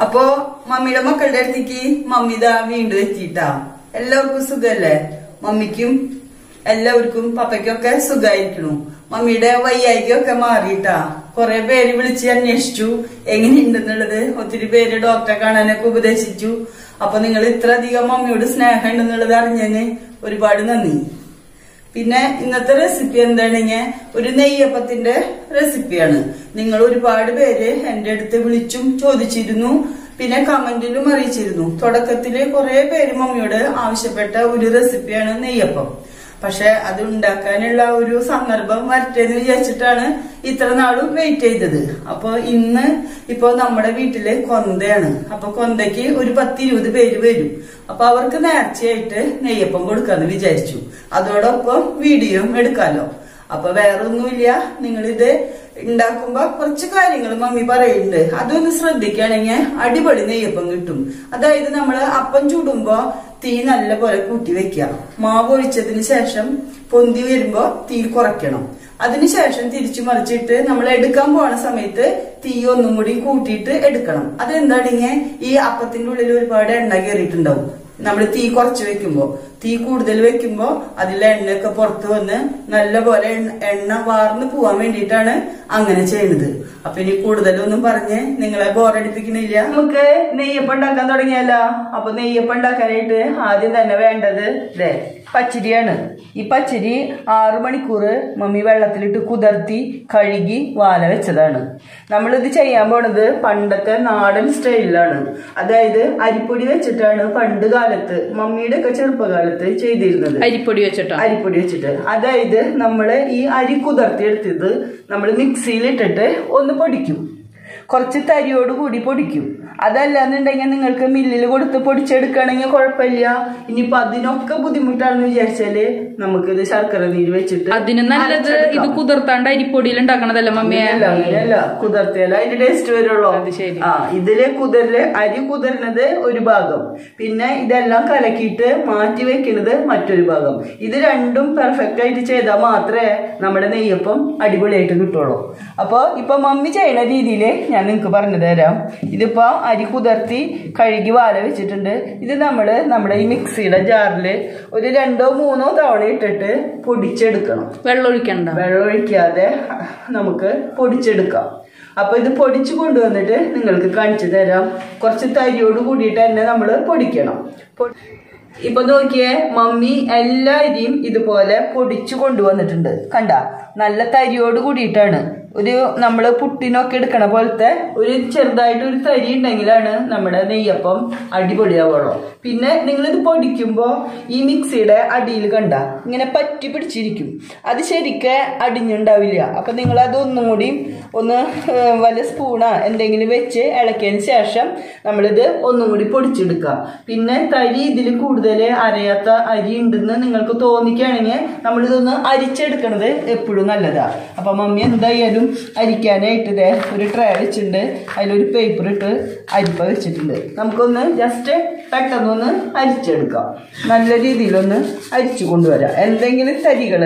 അപ്പോ മമ്മിയുടെ മക്കളുടെ അടുത്തേക്ക് മമ്മി ഇതാ വീണ്ടും എത്തിയിട്ടാ. എല്ലാവർക്കും സുഖല്ലേ? മമ്മിക്കും എല്ലാവർക്കും പപ്പയ്ക്കൊക്കെ സുഖായിരിക്കണു. മമ്മിയുടെ വയ്യായിക്കൊക്കെ മാറിയിട്ടാ. കുറെ പേര് വിളിച്ച് അന്വേഷിച്ചു. എങ്ങനെയുണ്ടെന്നുള്ളത്? ഒത്തിരി പേര് ഡോക്ടറെ കാണാനൊക്കെ ഉപദേശിച്ചു. അപ്പൊ നിങ്ങൾ ഇത്ര അധികം മമ്മിയോട് സ്നേഹം ഉണ്ടെന്നുള്ളത് അറിഞ്ഞതിന് ഒരുപാട് നന്ദി. പിന്നെ ഇന്നത്തെ റെസിപ്പി എന്താണെങ്കിൽ ഒരു നെയ്യപ്പത്തിന്റെ റെസിപ്പിയാണ് നിങ്ങൾ ഒരുപാട് പേര് എന്റെ അടുത്ത് വിളിച്ചും ചോദിച്ചിരുന്നു. പിന്നെ കമന്റിലും അറിയിച്ചിരുന്നു. തുടക്കത്തിൽ കുറെ പേര് മമ്മിയോട് ആവശ്യപ്പെട്ട ഒരു റെസിപ്പിയാണ് നെയ്യപ്പം. പക്ഷെ അത് ഉണ്ടാക്കാനുള്ള ഒരു സന്ദർഭം വരട്ടേന്ന് വിചാരിച്ചിട്ടാണ് ഇത്ര നാളും വെയിറ്റ് ചെയ്തത്. അപ്പൊ ഇന്ന് ഇപ്പൊ നമ്മുടെ വീട്ടിൽ കൊന്തയാണ്. അപ്പൊ കൊന്തയ്ക്ക് ഒരു പത്തിരുപത് പേര് വരും. അപ്പൊ അവർക്ക് നേർച്ചയായിട്ട് നെയ്യപ്പം കൊടുക്കാന്ന് വിചാരിച്ചു. അതോടൊപ്പം വീഡിയോയും എടുക്കാലോ. അപ്പൊ വേറൊന്നുമില്ല. നിങ്ങളിത് ഉണ്ടാക്കുമ്പോ കുറച്ച് കാര്യങ്ങൾ മമ്മി പറയുന്നുണ്ട്. അതൊന്ന് ശ്രദ്ധിക്കുകയാണെങ്കിൽ അടിപൊളി നെയ്യപ്പം കിട്ടും. അതായത് നമ്മൾ അപ്പം ചൂടുമ്പോ തീ നല്ല പോലെ കൂട്ടി വെക്കുക. മാവ് ഒഴിച്ചതിന് ശേഷം പൊന്തി വരുമ്പോ തീ കുറയ്ക്കണം. അതിനുശേഷം തിരിച്ചു മറിച്ചിട്ട് നമ്മൾ എടുക്കാൻ പോണ സമയത്ത് തീ ഒന്നും കൂടി കൂട്ടിയിട്ട് എടുക്കണം. അതെന്താണെങ്കിൽ ഈ അപ്പത്തിന്റെ ഉള്ളിൽ ഒരുപാട് എണ്ണ കയറിയിട്ടുണ്ടാവും നമ്മൾ തീ കുറച്ച് വെക്കുമ്പോ തീ കൂടുതൽ വെക്കുമ്പോ അതിലെ എണ്ണയൊക്കെ പുറത്ത് വന്ന് നല്ലപോലെ എണ്ണ വാർന്ന് പോവാൻ വേണ്ടിയിട്ടാണ് അങ്ങനെ ചെയ്യുന്നത് അപ്പൊ ഇനി കൂടുതലൊന്നും പറഞ്ഞ് നിങ്ങളെ ബോറടിപ്പിക്കണില്ല നമുക്ക് നെയ്യപ്പം ഉണ്ടാക്കാൻ തുടങ്ങിയല്ലോ. അപ്പൊ നെയ്യപ്പം ഉണ്ടാക്കാനായിട്ട് ആദ്യം തന്നെ വേണ്ടത് ഇതേ പച്ചരിയാണ്. ഈ പച്ചരി ആറു മണിക്കൂർ മമ്മി വെള്ളത്തിലിട്ട് കുതിർത്തി കഴുകി വാല വെച്ചതാണ്. നമ്മളിത് ചെയ്യാൻ പോണത് പണ്ടത്തെ നാടൻ സ്റ്റൈലിലാണ്. അതായത് അരിപ്പൊടി വെച്ചിട്ടാണ് പണ്ട് കാലത്ത് മമ്മിയുടെ ഒക്കെ ചെറുപ്പകാലത്ത് ചെയ്തിരുന്നത്. അരിപ്പൊടി വെച്ചിട്ട്? അരിപ്പൊടി വെച്ചിട്ട്. അതായത് നമ്മൾ ഈ അരി കുതിർത്തി എടുത്തത് നമ്മൾ മിക്സിയിലിട്ടിട്ട് ഒന്ന് പൊടിക്കും. കുറച്ച് തരിയോട് കൂടി പൊടിക്കും. അതല്ലാന്നുണ്ടെങ്കിൽ നിങ്ങൾക്ക് മില്ലിൽ കൊടുത്ത് പൊടിച്ചെടുക്കണമെങ്കിൽ കുഴപ്പമില്ല. ഇനിയിപ്പോ അതിനൊക്കെ ബുദ്ധിമുട്ടാണെന്ന് വിചാരിച്ചാൽ നമുക്കിത് ശർക്കര നീര് വെച്ചിട്ട് അതിന് നല്ലത് ഇത് കുതിർത്താണ്ട് അരിപ്പൊടിയിൽ ഉണ്ടാക്കണതല്ല മമ്മിയല്ല അങ്ങനെയല്ല അങ്ങനെയല്ല അതിന്റെ ടേസ്റ്റ് വരുള്ളൂ. ആ ഇതിൽ കുതിരൽ അരി കുതിർന്നത് ഒരു ഭാഗം. പിന്നെ ഇതെല്ലാം കലക്കിയിട്ട് മാറ്റി വെക്കുന്നത് മറ്റൊരു ഭാഗം. ഇത് രണ്ടും പെർഫെക്റ്റ് ആയിട്ട് ചെയ്താൽ മാത്രമേ നമ്മുടെ നെയ്യപ്പം അടിപൊളിയായിട്ട് കിട്ടുള്ളൂ. അപ്പൊ ഇപ്പൊ മമ്മി ചെയ്യുന്ന രീതിയിൽ ഞാൻ നിങ്ങൾക്ക് പറഞ്ഞു തരാം. ഇതിപ്പോ അരി കുതിർത്തി കഴുകി വാല വെച്ചിട്ടുണ്ട്. ഇത് നമ്മൾ നമ്മുടെ ഈ മിക്സിയുടെ ജാറിൽ ഒരു രണ്ടോ മൂന്നോ തവണ ഇട്ടിട്ട് പൊടിച്ചെടുക്കണം. വെള്ളമൊഴിക്കണ്ട. വെള്ളമൊഴിക്കാതെ നമുക്ക് പൊടിച്ചെടുക്കാം. അപ്പൊ ഇത് പൊടിച്ചു കൊണ്ടുവന്നിട്ട് നിങ്ങൾക്ക് കാണിച്ചു തരാം. കുറച്ച് തരിയോട് കൂടിയിട്ട് തന്നെ നമ്മൾ പൊടിക്കണം. ഇപ്പൊ നോക്കിയേ മമ്മി എല്ലാ അരിയും ഇതുപോലെ പൊടിച്ചു കൊണ്ടുവന്നിട്ടുണ്ട്. കണ്ട നല്ല തരിയോട് കൂടിയിട്ടാണ്. ഒരു നമ്മൾ പുട്ടിനൊക്കെ എടുക്കണ പോലത്തെ ഒരു ചെറുതായിട്ട് ഒരു തരി ഉണ്ടെങ്കിലാണ് നമ്മുടെ നെയ്യപ്പം അടിപൊളിയാവുള്ളൂ. പിന്നെ നിങ്ങൾ ഇത് പൊടിക്കുമ്പോൾ ഈ മിക്സിയുടെ അടിയിൽ കണ്ട ഇങ്ങനെ പറ്റി പിടിച്ചിരിക്കും. അത് ശരിക്ക് അടിഞ്ഞുണ്ടാവില്ല. അപ്പൊ നിങ്ങൾ അതൊന്നും കൂടി ഒന്ന് വല്ല സ്പൂണാ എന്തെങ്കിലും വെച്ച് ഇളക്കിയതിന് ശേഷം നമ്മളിത് ഒന്നും കൂടി പൊടിച്ചെടുക്കുക. പിന്നെ തരി ഇതിൽ കൂടുതൽ അരയാത്ത അരി ഉണ്ടെന്ന് നിങ്ങൾക്ക് തോന്നിക്കുകയാണെങ്കിൽ നമ്മളിതൊന്ന് അരിച്ചെടുക്കണത് എപ്പോഴും നല്ലതാ. അപ്പൊ മമ്മി എന്തായാലും അരിക്കാനായിട്ട് ഇതേ ഒരു ട്രേ വെച്ചിട്ടുണ്ട്. അതിലൊരു പേപ്പർ ഇട്ട് അരിപ്പ വെച്ചിട്ടുണ്ട്. നമുക്കൊന്ന് ജസ്റ്റ് പെട്ടെന്നൊന്ന് അരിച്ചെടുക്കാം. നല്ല രീതിയിലൊന്ന് അരിച്ചു കൊണ്ടുവരാം. എന്തെങ്കിലും തരികൾ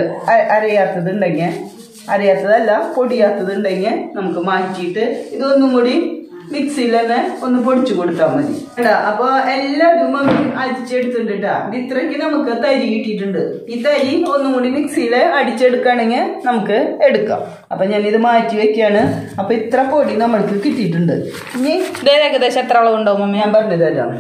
അറിയാത്തതല്ല പൊടിയാത്തതുണ്ടെങ്കിൽ നമുക്ക് മാറ്റിയിട്ട് ഇതൊന്നും കൂടി മിക്സിയിൽ തന്നെ ഒന്ന് പൊടിച്ചു കൊടുത്താൽ മതി. കേട്ടാ അപ്പൊ എല്ലാതും മമ്മി അരിച്ചെടുത്തിട്ടുണ്ട് കേട്ടാ ഇത് ഇത്രയ്ക്ക് നമുക്ക് തരി കിട്ടിയിട്ടുണ്ട്. ഈ തരി ഒന്നും കൂടി മിക്സിയിൽ അടിച്ചെടുക്കുകയാണെങ്കിൽ നമുക്ക് എടുക്കാം. അപ്പൊ ഞാനിത് മാറ്റി വെക്കുകയാണ്. അപ്പൊ ഇത്ര പൊടി നമ്മൾക്ക് കിട്ടിയിട്ടുണ്ട്. ഇനി ഏകദേശം എത്ര അളവ് ഉണ്ടാവും മമ്മി? ഞാൻ പറഞ്ഞു തരാം.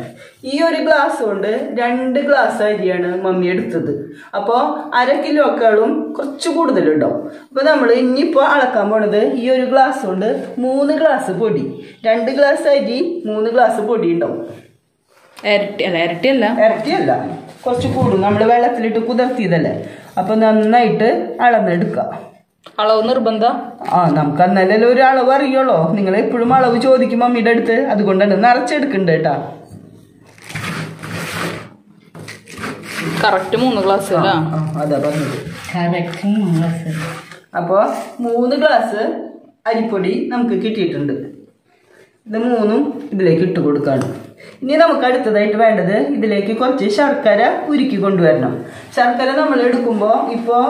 ഈ ഒരു ഗ്ലാസ് കൊണ്ട് രണ്ട് ഗ്ലാസ് അരിയാണ് മമ്മി എടുത്തത്. അപ്പോൾ അര കിലോക്കാളും കുറച്ച് കൂടുതലുണ്ടാവും. അപ്പോൾ നമ്മൾ ഇനിയിപ്പോൾ അളക്കാൻ പോണത് ഈ ഒരു ഗ്ലാസ് കൊണ്ട് മൂന്ന് ഗ്ലാസ് പൊടി. രണ്ട് ഗ്ലാസ് അരി മൂന്ന് ഗ്ലാസ് പൊടി ഉണ്ടാവും. ഇരട്ടി അല്ല ഇരട്ടിയല്ല ഇരട്ടിയല്ല കുറച്ച് കൂടും. നമ്മൾ വെള്ളത്തിലിട്ട് കുതിർത്തിയതല്ലേ? അപ്പോൾ നന്നായിട്ട് അളന്നെടുക്കുക അളവ് നിർബന്ധ? ആ നമുക്ക് അന്നല്ലല്ലോ ഒരു അളവ് അറിയുള്ളൂ. നിങ്ങൾ എപ്പോഴും അളവ് ചോദിക്കും മമ്മിയുടെ അടുത്ത്. അതുകൊണ്ടാണ് നിറച്ചെടുക്കണ്ട കേട്ടാ. കറക്റ്റ് മൂന്ന് ഗ്ലാസ് അല്ല? ആ, മൂന്ന് ഗ്ലാസ് അപ്പോ മൂന്ന് ഗ്ലാസ് അരിപ്പൊടി നമുക്ക് കിട്ടിയിട്ടുണ്ട്. ഇത് മൂന്നും ഇതിലേക്ക് ഇട്ട് കൊടുക്കാണ്. ഇനി നമുക്ക് അടുത്തതായിട്ട് വേണ്ടത് ഇതിലേക്ക് കുറച്ച് ശർക്കര ഉരുക്കി കൊണ്ടുവരണം. ശർക്കര നമ്മൾ എടുക്കുമ്പോൾ ഇപ്പോൾ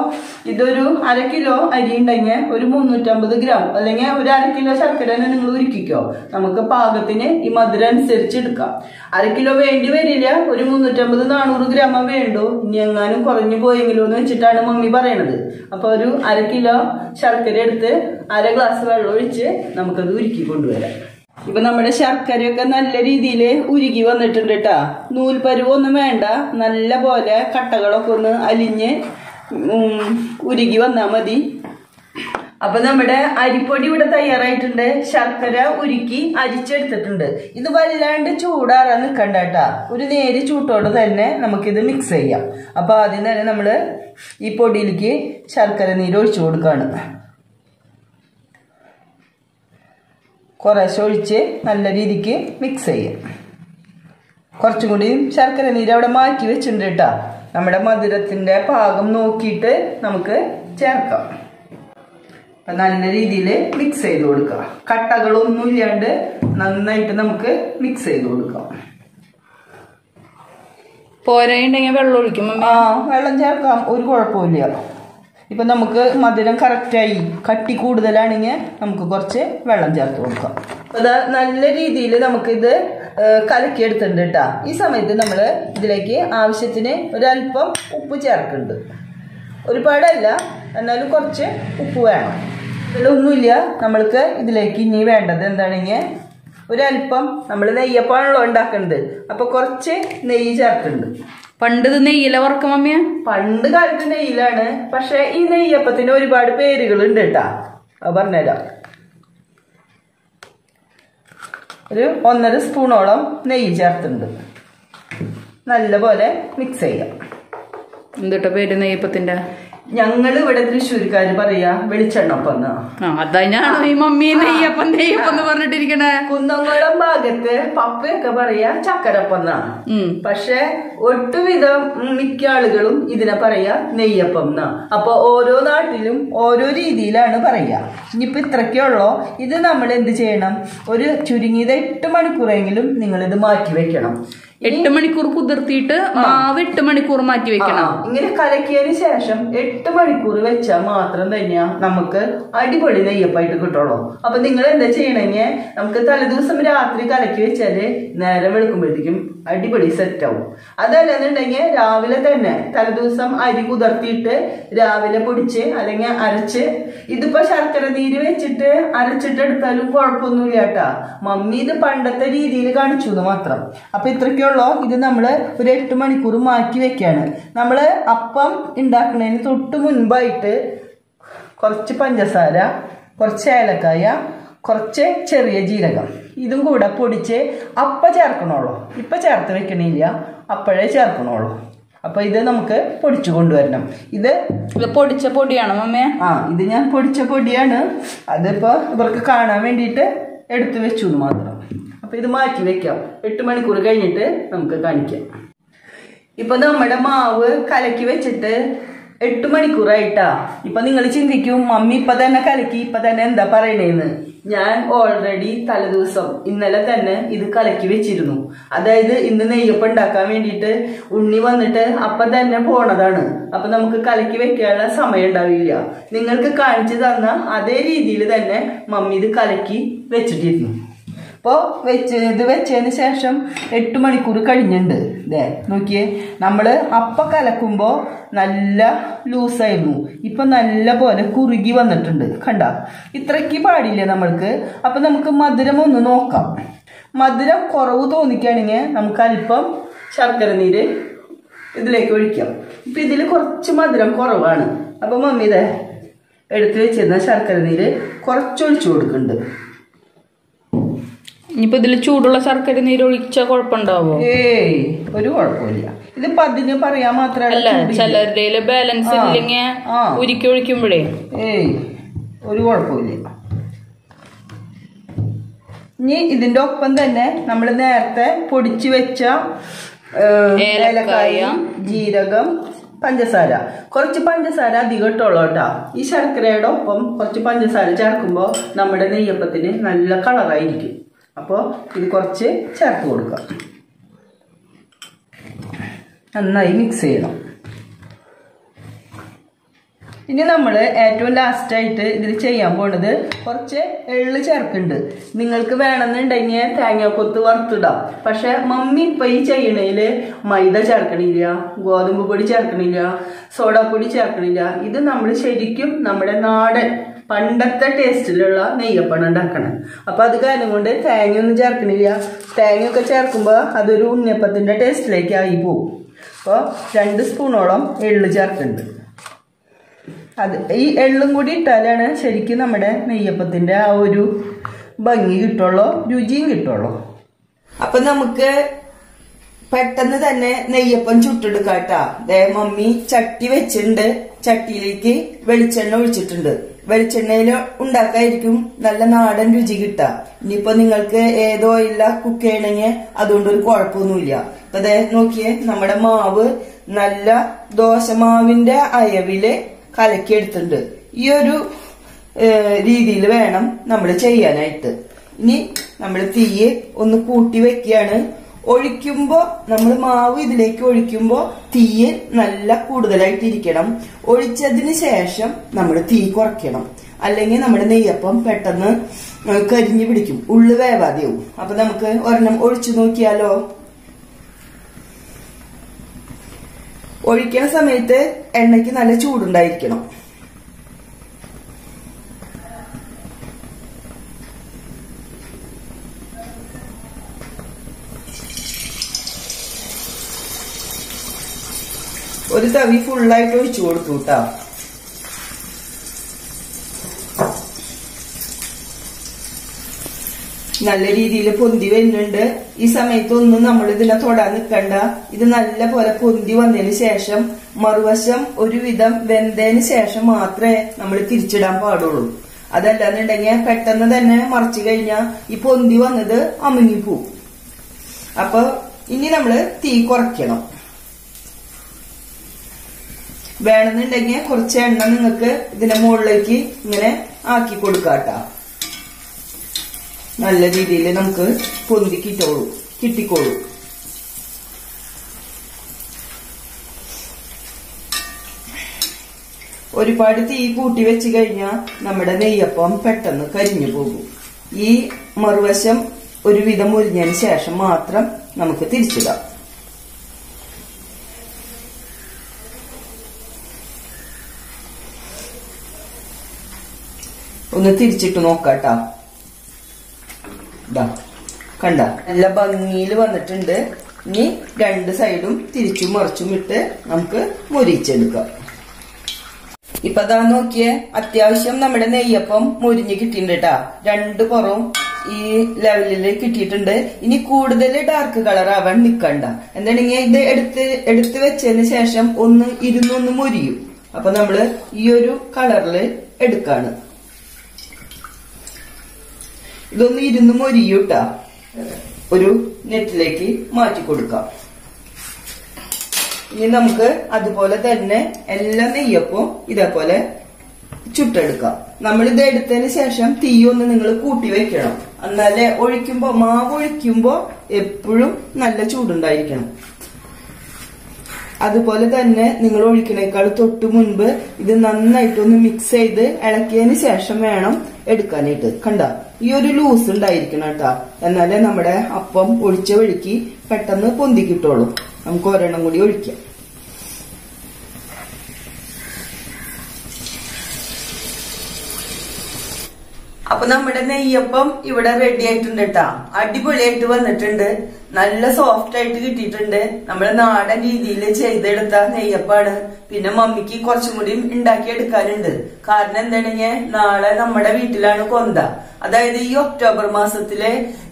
ഇതൊരു അര കിലോ അരി ഉണ്ടെങ്കിൽ ഒരു മുന്നൂറ്റമ്പത് ഗ്രാം അല്ലെങ്കിൽ ഒരു അര കിലോ ശർക്കര നിങ്ങൾ ഉരുക്കിക്കോ. നമുക്ക് പാകത്തിന് ഈ മധുരം അനുസരിച്ച് എടുക്കാം. അര കിലോ വേണ്ടി വരില്ല ഒരു മുന്നൂറ്റമ്പത് നാനൂറ് ഗ്രാമം വേണ്ടു. ഇനി എങ്ങാനും കുറഞ്ഞു പോയെങ്കിലോ എന്ന് വെച്ചിട്ടാണ് മമ്മി പറയണത്. അപ്പോൾ ഒരു അര കിലോ ശർക്കര എടുത്ത് അര ഗ്ലാസ് വെള്ളം ഒഴിച്ച് നമുക്കത് ഉരുക്കി കൊണ്ടുവരാം. ഇപ്പൊ നമ്മുടെ ശർക്കരയൊക്കെ നല്ല രീതിയിൽ ഉരുകി വന്നിട്ടുണ്ട് കേട്ടാ നൂൽപ്പരുവൊന്നും വേണ്ട. നല്ല പോലെ കട്ടകളൊക്കെ ഒന്ന് അലിഞ്ഞ് ഉരുകി വന്നാ മതി. അപ്പൊ നമ്മുടെ അരിപ്പൊടി ഇവിടെ തയ്യാറായിട്ടുണ്ട്. ശർക്കര ഉരുക്കി അരിച്ചെടുത്തിട്ടുണ്ട്. ഇത് വല്ലാണ്ട് ചൂടാറാൻ നിൽക്കണ്ട കേട്ടാ ഒരു നേര് ചൂട്ടോട് തന്നെ നമുക്കിത് മിക്സ് ചെയ്യാം. അപ്പൊ ആദ്യം തന്നെ നമ്മൾ ഈ പൊടിയിലേക്ക് ശർക്കര നീര് ഒഴിച്ചു കൊടുക്കാണ്. കുറേശ്ശെ ഒഴിച്ച് നല്ല രീതിക്ക് മിക്സ് ചെയ്യാം. കുറച്ചും കൂടി ശർക്കര നീര് അവിടെ മാറ്റി വെച്ചിട്ടുണ്ട് കേട്ടോ. നമ്മുടെ മധുരത്തിന്റെ പാകം നോക്കിയിട്ട് നമുക്ക് ചേർക്കാം. അപ്പൊ നല്ല രീതിയിൽ മിക്സ് ചെയ്ത് കൊടുക്കാം കട്ടകളൊന്നും ഇല്ലാണ്ട് നന്നായിട്ട് നമുക്ക് മിക്സ് ചെയ്ത് കൊടുക്കാം. പോരായിട്ടുണ്ടെങ്കിൽ വെള്ളം ഒഴിക്കും മമ്മി? ആ വെള്ളം ചേർക്കാം. ഒരു കുഴപ്പമില്ല ഇപ്പൊ നമുക്ക് മധുരം കറക്റ്റായി കട്ടി കൂടുതലാണെങ്കിൽ നമുക്ക് കുറച്ച് വെള്ളം ചേർത്ത് കൊടുക്കാം. ദാ നല്ല രീതിയിൽ നമുക്കിത് കലക്കിയെടുത്തിട്ടുണ്ട് കേട്ടാ. ഈ സമയത്ത് നമ്മൾ ഇതിലേക്ക് ആവശ്യത്തിന് ഒരല്പം ഉപ്പ് ചേർക്കുന്നുണ്ട്. ഒരുപാടല്ല എന്നാലും കുറച്ച് ഉപ്പ് വേണം. ഇതിലൊന്നുമില്ല നമ്മൾക്ക് ഇതിലേക്ക് ഇനി വേണ്ടത് എന്താണെങ്കിൽ ഒരല്പം നമ്മൾ നെയ്യപ്പാണല്ലോ ഉണ്ടാക്കുന്നത്. അപ്പോൾ കുറച്ച് നെയ്യ് ചേർക്കുന്നുണ്ട്. പണ്ട് ഇത് നെയ്യില വറക്ക മമ്മിയ പണ്ട് കാലത്ത് നെയ്യിലാണ്. പക്ഷെ ഈ നെയ്യപ്പത്തിന് ഒരുപാട് പേരുകൾ ഉണ്ട് കേട്ടാ പറഞ്ഞുതരാം. ഒരു ഒന്നര സ്പൂണോളം നെയ്യ് ചേർത്തിട്ടുണ്ട്. നല്ലപോലെ മിക്സ് ചെയ്യാം. എന്തിട്ട പേര് നെയ്യപ്പത്തിന്റെ? ഞങ്ങൾ ഇവിടെ തൃശ്ശൂർക്കാര് പറയാ വെളിച്ചെണ്ണപ്പന്ന് ആ അതതിനാണോ ഈ മമ്മി നെയ്യപ്പം നെയ്യപ്പം പറഞ്ഞിട്ടിരിക്കണേ. കുന്നംകുളം ഭാഗത്ത് പപ്പയൊക്കെ പറയാ ചക്കരപ്പന്ന പക്ഷെ ഒട്ടുവിധം മിക്ക ആളുകളും ഇതിനെ പറയാ നെയ്യപ്പം എന്നാ അപ്പൊ ഓരോ നാട്ടിലും ഓരോ രീതിയിലാണ് പറയാ. ഇനിയിപ്പോ ഇത്രയ്ക്കേ ഉള്ളോ? ഇത് നമ്മൾ എന്ത് ചെയ്യണം? ഒരു ചുരുങ്ങിയത് എട്ട് മണിക്കൂറെങ്കിലും നിങ്ങൾ ഇത് മാറ്റി വെക്കണം. എട്ട് മണിക്കൂർ കുതിർത്തിയിട്ട് മാവ് എട്ട് മണിക്കൂർ മാറ്റി വെക്കണം. ഇങ്ങനെ കലക്കിയതിന് ശേഷം എട്ട് മണിക്കൂർ വെച്ചാൽ മാത്രം തന്നെയാ നമുക്ക് അടിപൊളി നെയ്യപ്പായിട്ട് കിട്ടുള്ളൂ അപ്പൊ നിങ്ങൾ എന്താ ചെയ്യണമെങ്കിൽ നമുക്ക് തലേദിവസം രാത്രി കലക്കി വെച്ചാൽ നേരം വെളുക്കുമ്പോഴത്തേക്കും അടിപൊളി സെറ്റ് ആവും. അതല്ലെന്നുണ്ടെങ്കിൽ രാവിലെ തന്നെ തലേദിവസം അരി കുതിർത്തിയിട്ട് രാവിലെ പൊടിച്ച് അല്ലെങ്കിൽ അരച്ച് ഇതിപ്പോ ശർക്കര നീര് വെച്ചിട്ട് അരച്ചിട്ട് എടുത്താലും കുഴപ്പമൊന്നുമില്ല കേട്ടാ. മമ്മി ഇത് പണ്ടത്തെ രീതിയിൽ കാണിച്ചു എന്ന് മാത്രം. അപ്പൊ ഇത്രയ്ക്കുള്ളോ ഇത് നമ്മൾ ഒരു എട്ട് മണിക്കൂർ മാറ്റി വെക്കുകയാണ് നമ്മൾ അപ്പം ഉണ്ടാക്കുന്നതിന് തൊട്ട് മുൻപായിട്ട് കുറച്ച് പഞ്ചസാര കുറച്ച് ഏലക്കായ കുറച്ച് ചെറിയ ജീരകം. ഇതും കൂടെ പൊടിച്ച് അപ്പ ചേർക്കണോളൂ? ഇപ്പം ചേർത്ത് വെക്കണില്ല. അപ്പോഴേ ചേർക്കണോളൂ. അപ്പോൾ ഇത് നമുക്ക് പൊടിച്ചു കൊണ്ടുവരണം. ഇത് ഇത് പൊടിച്ച പൊടിയാണ് മമ്മേ? ആ ഇത് ഞാൻ പൊടിച്ച പൊടിയാണ്. അതിപ്പോൾ ഇവർക്ക് കാണാൻ വേണ്ടിയിട്ട് എടുത്തു വെച്ചു മാത്രം. അപ്പൊ ഇത് മാറ്റി വെക്കാം. എട്ട് മണിക്കൂർ കഴിഞ്ഞിട്ട് നമുക്ക് കാണിക്കാം. ഇപ്പൊ നമ്മുടെ മാവ് കലക്കി വെച്ചിട്ട് എട്ട് മണിക്കൂറായിട്ടാ. ഇപ്പൊ നിങ്ങൾ ചിന്തിക്കും മമ്മി ഇപ്പൊ തന്നെ കലക്കി ഇപ്പൊ തന്നെ എന്താ പറയണേന്ന്? ഞാൻ ഓൾറെഡി തലേദിവസം ഇന്നലെ തന്നെ ഇത് കലക്കി വെച്ചിരുന്നു. അതായത് ഇന്ന് നെയ്യപ്പം ഉണ്ടാക്കാൻ വേണ്ടിയിട്ട് ഉണ്ണി വന്നിട്ട് അപ്പം തന്നെ പോണതാണ്. അപ്പൊ നമുക്ക് കലക്കി വെക്കാനുള്ള സമയം ഉണ്ടാവില്ല. നിങ്ങൾക്ക് കാണിച്ചു തന്ന അതേ രീതിയിൽ തന്നെ മമ്മി ഇത് കലക്കി വെച്ചിട്ടിരുന്നു. അപ്പോൾ വെച്ച് ഇത് വെച്ചതിന് ശേഷം എട്ട് മണിക്കൂർ കഴിഞ്ഞിട്ടുണ്ട്. ഇതേ നോക്കിയേ. നമ്മൾ അപ്പ കലക്കുമ്പോൾ നല്ല ലൂസായിരുന്നു. ഇപ്പം നല്ല പോലെ കുറുകി വന്നിട്ടുണ്ട്. കണ്ട? ഇത്രയ്ക്ക് പാടില്ല നമ്മൾക്ക്? അപ്പം നമുക്ക് മധുരം ഒന്ന് നോക്കാം. മധുരം കുറവ് തോന്നിക്കുകയാണെങ്കിൽ നമുക്ക് അല്പം ശർക്കര നീര് ഇതിലേക്ക് ഒഴിക്കാം. ഇപ്പം ഇതിൽ കുറച്ച് മധുരം കുറവാണ്. അപ്പം മമ്മി ഇതേ എടുത്ത് വെച്ചിരുന്ന ശർക്കര നീര് കുറച്ചൊഴിച്ചു കൊടുക്കുന്നുണ്ട്. ഇനിയിപ്പോ ഇതിൽ ചൂടുള്ള ശർക്കര നീര് ഒഴിച്ച കുഴപ്പമുണ്ടാവോ? ഏയ് ഒരു കുഴപ്പമില്ല. ഇത് പതിന് പറയാൻ മാത്രല്ല ചിലരുടെ ബാലൻസ് ഇല്ലെങ്കിൽ. ഉരുക്കി ഒഴിക്കുമ്പോഴേ. ഏയ് ഒരു കുഴപ്പമില്ല. ഇനി ഇതിന്റെ ഒപ്പം തന്നെ നമ്മൾ നേരത്തെ പൊടിച്ചു വെച്ച ഏലക്കായ. ഏലക്കായ ജീരകം പഞ്ചസാര. കുറച്ച് പഞ്ചസാര അധികം ഇട്ടുള്ളൂ കേട്ടോ. ഈ ശർക്കരയുടെ ഒപ്പം കുറച്ച് പഞ്ചസാര ചേർക്കുമ്പോൾ നമ്മുടെ നെയ്യപ്പത്തിന് നല്ല കളറായിരിക്കും അപ്പോൾ ഇത് കുറച്ച് ചേർത്ത് കൊടുക്കാം നന്നായി മിക്സ് ചെയ്യണം. ഇനി നമ്മൾ ഏറ്റവും ലാസ്റ്റായിട്ട് ഇതിൽ ചെയ്യാൻ പോണത് കുറച്ച് എള്ള് ചേർക്കുന്നുണ്ട്. നിങ്ങൾക്ക് വേണമെന്നുണ്ടെങ്കിൽ തേങ്ങാക്കൊത്ത് വറുത്തിടാം. പക്ഷെ മമ്മി ഇപ്പം ഈ ചെയ്യണേൽ മൈദ ചേർക്കണില്ല ഗോതമ്പ് പൊടി ചേർക്കണില്ല സോഡാപ്പൊടി ചേർക്കണില്ല. ഇത് നമ്മൾ ശരിക്കും നമ്മുടെ നാടൻ പണ്ടത്തെ ടേസ്റ്റിലുള്ള നെയ്യപ്പണം ഉണ്ടാക്കണം അപ്പം അത് കാര്യം കൊണ്ട് തേങ്ങയൊന്നും ചേർക്കണില്ല. തേങ്ങയൊക്കെ ചേർക്കുമ്പോൾ അതൊരു ഉണ്ണിയപ്പത്തിന്റെ ടേസ്റ്റിലേക്ക് ആയി പോകും. അപ്പോൾ രണ്ട് സ്പൂണോളം എള്ള് ചേർക്കുന്നുണ്ട്. അത് ഈ എള്ളും കൂടി ഇട്ടാലാണ് ശരിക്കും നമ്മുടെ നെയ്യപ്പത്തിന്റെ ആ ഒരു ഭംഗി കിട്ടുള്ളൂ രുചിയും കിട്ടുള്ളൂ. അപ്പം നമുക്ക് പെട്ടെന്ന് തന്നെ നെയ്യപ്പം ചുട്ടെടുക്കാട്ടാ ദേ മമ്മി ചട്ടി വെച്ചിട്ടുണ്ട്. ചട്ടിയിലേക്ക് വെളിച്ചെണ്ണ ഒഴിച്ചിട്ടുണ്ട്. വെളിച്ചെണ്ണയിൽ ഉണ്ടാക്കായിരിക്കും. നല്ല നാടൻ രുചി കിട്ടുക. ഇനിയിപ്പോ നിങ്ങൾക്ക് ഏതോ ഇല്ല കുക്ക് ചെയ്യണമെങ്കിൽ അതുകൊണ്ടൊരു കുഴപ്പമൊന്നുമില്ല. അപ്പൊ അതെ നോക്കിയേ നമ്മുടെ മാവ് നല്ല ദോശമാവിന്റെ അയവിൽ കലക്കിയെടുത്തിട്ടുണ്ട്. ഈ ഒരു രീതിയിൽ വേണം നമ്മൾ ചെയ്യാനായിട്ട്. ഇനി നമ്മൾ തീയെ ഒന്ന് കൂട്ടി വെക്കുകയാണ്. ഒഴിക്കുമ്പോ നമ്മൾ മാവ് ഇതിലേക്ക് ഒഴിക്കുമ്പോൾ തീയ് നല്ല കൂടുതലായിട്ട് ഇരിക്കണം ഒഴിച്ചതിന് ശേഷം നമ്മൾ തീ കുറയ്ക്കണം. അല്ലെങ്കിൽ നമ്മുടെ നെയ്യപ്പം പെട്ടെന്ന് കരിഞ്ഞു പിടിക്കും. ഉള്ളു വേവാതെയാവും. അപ്പൊ നമുക്ക് ഒരെണ്ണം ഒഴിച്ചു നോക്കിയാലോ? ഒഴിക്കണ സമയത്ത് എണ്ണയ്ക്ക് നല്ല ചൂടുണ്ടായിരിക്കണം. ഒരു തവി ഫുള്ളായിട്ട് ഒഴിച്ചു കൊടുത്തു കേട്ടോ നല്ല രീതിയിൽ പൊന്തി വരുന്നുണ്ട്. ഈ സമയത്തൊന്നും നമ്മൾ ഇതിനെ തൊടാൻ നിൽക്കണ്ട. ഇത് നല്ല പോലെ പൊന്തി വന്നതിന് ശേഷം മറുവശം ഒരുവിധം വെന്തതിന് ശേഷം മാത്രമേ നമ്മൾ തിരിച്ചിടാൻ പാടുള്ളൂ. അതല്ലാന്നുണ്ടെങ്കിൽ പെട്ടെന്ന് തന്നെ മറിച്ച് കഴിഞ്ഞാൽ ഈ പൊന്തി വന്നത് അമുങ്ങിപ്പോവും അപ്പൊ ഇനി നമ്മൾ തീ കുറയ്ക്കണം. വേണമെന്നുണ്ടെങ്കിൽ കുറച്ച് എണ്ണ നിങ്ങൾക്ക് ഇതിന്റെ മുകളിലേക്ക് ഇങ്ങനെ ആക്കി കൊടുക്കാട്ടോ. നല്ല രീതിയിൽ നമുക്ക് പൊന്തി കിട്ടോളൂ കിട്ടിക്കോളൂ. ഒരുപാട് തീ കൂട്ടി വെച്ച് കഴിഞ്ഞാൽ നമ്മുടെ നെയ്യപ്പം പെട്ടെന്ന് കരിഞ്ഞു പോകും. ഈ മറുവശം ഒരുവിധം മുരിഞ്ഞതിന് ശേഷം മാത്രം നമുക്ക് തിരിച്ചിടാം. ഒന്ന് തിരിച്ചിട്ട് നോക്കാട്ടാ. കണ്ട? നല്ല ഭംഗിയിൽ വന്നിട്ടുണ്ട്. ഇനി രണ്ട് സൈഡും തിരിച്ചും മറിച്ചും ഇട്ട് നമുക്ക് മൊരിച്ചെടുക്കാം. ഇപ്പൊ അതാ നോക്കിയേ അത്യാവശ്യം നമ്മുടെ നെയ്യപ്പം മുരിഞ്ഞ് കിട്ടിയിട്ടുണ്ട് കേട്ടാ രണ്ട് പുറവും ഈ ലെവലിൽ കിട്ടിയിട്ടുണ്ട്. ഇനി കൂടുതൽ ഡാർക്ക് കളർ ആവാൻ നിക്കണ്ട. എന്താണെങ്കിൽ ഇത് എടുത്ത് എടുത്ത് വെച്ചതിന് ശേഷം ഒന്ന് ഇരുന്നൊന്ന് മുരിയും. അപ്പൊ നമ്മൾ ഈ ഒരു കളറിൽ എടുക്കാണ്. ഇതൊന്ന് ഇരുന്ന് മൊരിയൂട്ടാ. ഒരു നെറ്റിലേക്ക് മാറ്റി കൊടുക്കാം ഇനി നമുക്ക് അതുപോലെ തന്നെ എല്ലാ നെയ്യപ്പവും ഇതേപോലെ ചുട്ടെടുക്കാം. നമ്മൾ ഇത് എടുത്തതിന് ശേഷം തീയൊന്ന് നിങ്ങൾ കൂട്ടി വെക്കണം. എന്നാലേ ഒഴിക്കുമ്പോ മാവ് ഒഴിക്കുമ്പോ എപ്പോഴും നല്ല ചൂടുണ്ടായിരിക്കണം. അതുപോലെ തന്നെ നിങ്ങൾ ഒഴിക്കണേക്കാൾ തൊട്ട് മുൻപ് ഇത് നന്നായിട്ടൊന്ന് മിക്സ് ചെയ്ത് ഇളക്കിയതിന് ശേഷം വേണം എടുക്കാനായിട്ട്. കണ്ട? ഈ ഒരു ലൂസ് ഉണ്ടായിരിക്കണം കേട്ടോ. എന്നാലേ നമ്മുടെ അപ്പം ഒഴിച്ച വഴിക്ക് പെട്ടെന്ന് പൊന്തി കിട്ടുള്ളൂ. നമുക്ക് ഒരെണ്ണം കൂടി ഒഴിക്കാം. അപ്പൊ നമ്മുടെ നെയ്യപ്പം ഇവിടെ റെഡി ആയിട്ടുണ്ട് കേട്ടാ. അടിപൊളിയായിട്ട് വന്നിട്ടുണ്ട്. നല്ല സോഫ്റ്റ് ആയിട്ട് കിട്ടിയിട്ടുണ്ട്. നമ്മുടെ നാടൻ രീതിയിൽ ചെയ്തെടുത്ത നെയ്യപ്പാണ്. പിന്നെ മമ്മിക്ക് കുറച്ചും കൂടി ഉണ്ടാക്കി എടുക്കാനുണ്ട് കാരണം എന്താണെങ്കിൽ നാളെ നമ്മുടെ വീട്ടിലാണ് കൊന്ത. അതായത് ഈ ഒക്ടോബർ മാസത്തിൽ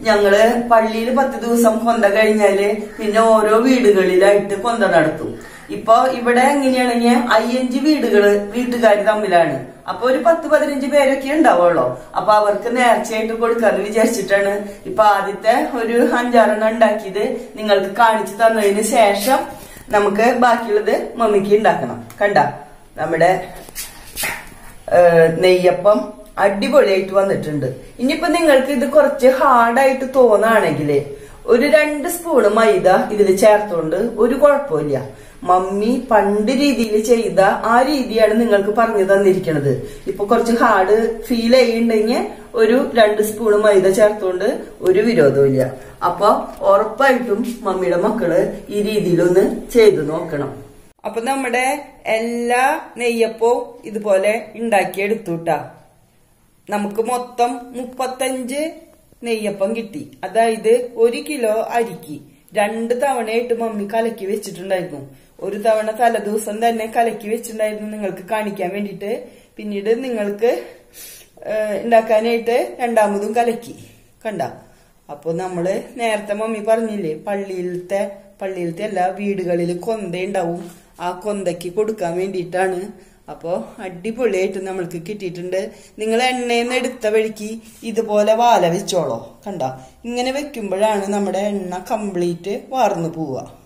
ഞങ്ങൾ പള്ളിയിൽ പത്ത് ദിവസം കൊന്ത കഴിഞ്ഞാൽ പിന്നെ ഓരോ വീടുകളിലായിട്ട് കൊന്ത നടത്തും. ഇപ്പൊ ഇവിടെ എങ്ങനെയാണെങ്കിൽ അയ്യഞ്ച് വീടുകൾ വീട്ടുകാർ തമ്മിലാണ്. അപ്പൊ ഒരു പത്ത് പതിനഞ്ച് പേരൊക്കെ ഉണ്ടാവുള്ളൂ. അപ്പൊ അവർക്ക് നേർച്ചയായിട്ട് കൊടുക്കാന്ന് വിചാരിച്ചിട്ടാണ് ഇപ്പൊ ആദ്യത്തെ ഒരു അഞ്ചാറെണ്ണം ഉണ്ടാക്കിയത് നിങ്ങൾക്ക് കാണിച്ചു തന്നതിന് ശേഷം നമുക്ക് ബാക്കിയുള്ളത് മമ്മിക്ക് ഉണ്ടാക്കണം. കണ്ട നമ്മുടെ നെയ്യപ്പം അടിപൊളിയായിട്ട് വന്നിട്ടുണ്ട്. ഇനിയിപ്പോ നിങ്ങൾക്ക് ഇത് കുറച്ച് ഹാർഡായിട്ട് തോന്നാണെങ്കിൽ ഒരു രണ്ട് സ്പൂണ് മൈദ ഇതിൽ ചേർത്തോണ്ട് ഒരു കുഴപ്പമില്ല. മമ്മി പണ്ട് രീതിയിൽ ചെയ്ത ആ രീതിയാണ് നിങ്ങൾക്ക് പറഞ്ഞു തന്നിരിക്കുന്നത് ഇപ്പൊ കുറച്ച് ഹാർഡ് ഫീൽ ചെയ്യുന്നുണ്ടെങ്കിൽ ഒരു രണ്ട് സ്പൂൺ മൈദ ചേർത്തുകൊണ്ട് ഒരു വിരോധവും ഇല്ല. അപ്പൊ ഉറപ്പായിട്ടും മമ്മിയുടെ മക്കൾ ഈ രീതിയിലൊന്ന് ചെയ്തു നോക്കണം. അപ്പൊ നമ്മുടെ എല്ലാ നെയ്യപ്പവും ഇതുപോലെ ഉണ്ടാക്കിയെടുത്തുട്ടാ. നമുക്ക് മൊത്തം മുപ്പത്തഞ്ച് നെയ്യപ്പം കിട്ടി. അതായത് ഒരു കിലോ അരിക്ക് രണ്ട് തവണയായിട്ട് മമ്മി കലക്കി വെച്ചിട്ടുണ്ടായിരുന്നു. ഒരു തവണ തലേദിവസം തന്നെ കലക്കി വെച്ചിട്ടുണ്ടായിരുന്നു നിങ്ങൾക്ക് കാണിക്കാൻ വേണ്ടിയിട്ട്. പിന്നീട് നിങ്ങൾക്ക് ഉണ്ടാക്കാനായിട്ട് രണ്ടാമതും കലക്കി. കണ്ട? അപ്പൊ നമ്മൾ നേരത്തെ മമ്മി പറഞ്ഞില്ലേ പള്ളിയിലത്തെ പള്ളിയിലത്തെ എല്ലാ വീടുകളിൽ കൊന്ത ഉണ്ടാവും ആ കൊന്തയ്ക്ക് കൊടുക്കാൻ വേണ്ടിയിട്ടാണ്. അപ്പോ അടിപൊളിയായിട്ട് നമ്മൾക്ക് കിട്ടിയിട്ടുണ്ട്. നിങ്ങൾ എണ്ണയിൽ നിന്ന് എടുത്ത വഴിക്ക് ഇതുപോലെ വാല വെച്ചോളോ. കണ്ട? ഇങ്ങനെ വെക്കുമ്പോഴാണ് നമ്മുടെ എണ്ണ കംപ്ലീറ്റ് വാർന്നു പോവുക.